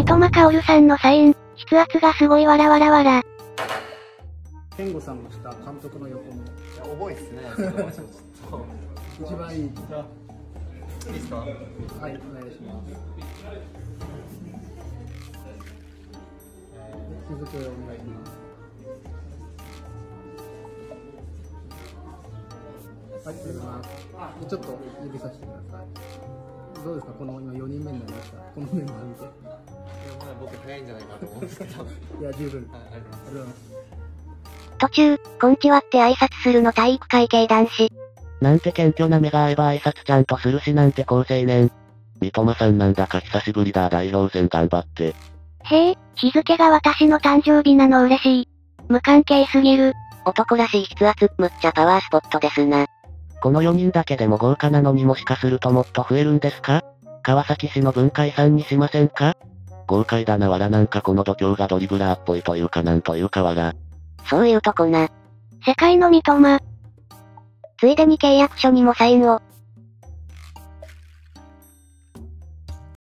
三笘薫さんのサイン、筆圧がすごいわらわらわら。健吾さんがした監督の横も重いっすね。一番いい。いいですか？はい、お願いします。続きをお願いします。はい、ありがとうございます。ちょっと指さしてください。どうですか、この今4人目になりました。このメンバー見て。いやまだ僕早いんじゃないかと思うんですけど。はい、いや、十分。ありがとうございありがとうございます。途中、こんちはって挨拶するの体育会系男子。なんて謙虚な目が合えば挨拶ちゃんとするしなんて好青年。三笘さんなんだか久しぶりだ代表戦頑張って。へえ、日付が私の誕生日なの嬉しい。無関係すぎる。男らしい筆圧、むっちゃパワースポットですな。この4人だけでも豪華なのにもしかするともっと増えるんですか？川崎市の文化遺産にしませんか？豪快だなわらなんかこの度胸がドリブラーっぽいというかなんというかわら。そういうとこな。世界の三笘。ついでに契約書にもサインを。